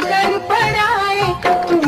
कर पढ़ाए